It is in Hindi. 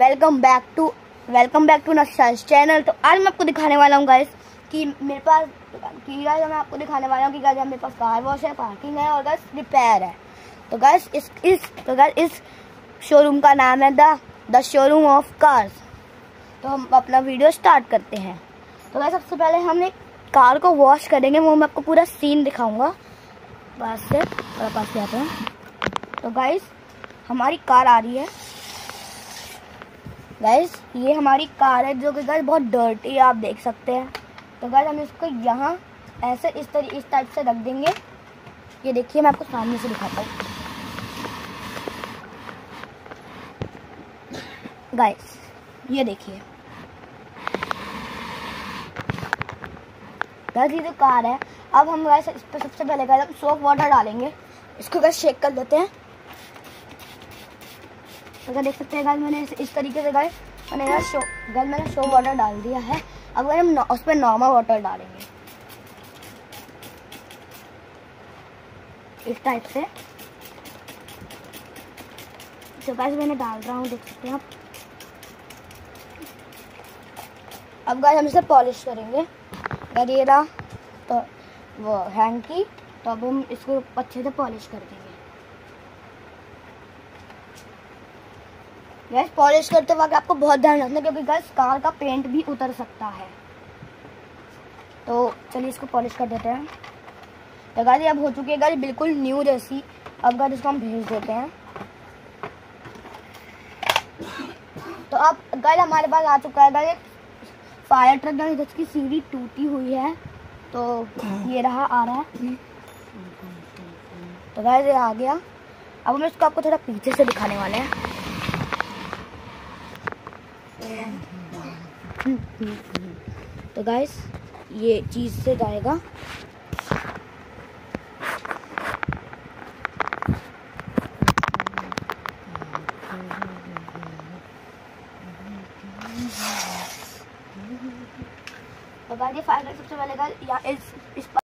Welcome back to, welcome back to नक्शाइस channel. तो आज मैं आपको दिखाने वाला हूँ गाइस कि मेरे पास, कि गाइस मैं आपको दिखाने वाला हूँ कि गाइस मेरे पास कार वॉश है पार्किंग है और गाइस रिपेयर है। तो गाइस इस इस तो गाइस इस शोरूम का नाम है the the showroom of cars तो हम अपना वीडियो स्टार्ट करते हैं। तो गाइस सबसे पहले हम एक कार को वॉश करेंगे, वो मैं आपको पूरा सीन दिखाऊँगा। पास से पास से आते हैं। तो गाइस हमारी कार आ रही है। गाइस ये हमारी कार है, जो कि गाइस बहुत डर्टी है, आप देख सकते हैं। तो गाइस हम इसको यहाँ ऐसे इस तरह इस टाइप से रख देंगे। ये देखिए, मैं आपको सामने से दिखाता हूँ। गाइस ये देखिए। गाइस ये जो कार है, अब हम गाइस इस पर सबसे पहले गाइस हम सोप वाटर डालेंगे। इसको गाइस शेक कर देते हैं। तो देख सकते हैं गाइस मैंने इस, इस तरीके से गाइस मैंने यहाँ शो गाइस मैंने शो वाटर डाल दिया है। अब अगर हम उस पर नॉर्मल वाटर डालेंगे। इस टाइप से। तो गाइस मैंने डाल रहा हूँ देख सकते हैं आप। अब गाइस हम इसे पॉलिश करेंगे। अगर ये रहा तो वो हैंग की तो अब हम इसको अच्छे से पॉलिश कर देंगे। गैस, पॉलिश करते वक्त आपको बहुत ध्यान रखना क्योंकि गैस, कार का पेंट भी उतर सकता है। तो चलिए इसको पॉलिश कर देते हैं। तो गाड़ी अब हो चुकी है गाड़ी बिल्कुल न्यू जैसी। अब गाड़ी इसको हम भेज देते हैं। तो अब गाड़ी हमारे पास आ चुका है गाड़ी फायर ट्रक गाड़ी जिसकी सीढ़ी टूटी हुई है। तो ये रहा आ रहा है। तो ये आ गया। अब हम इसको आपको थोड़ा पीछे से दिखाने वाले हैं। तो गाइस ये चीज़ से जाएगा। तो गाइस फायर सबसे पहले इस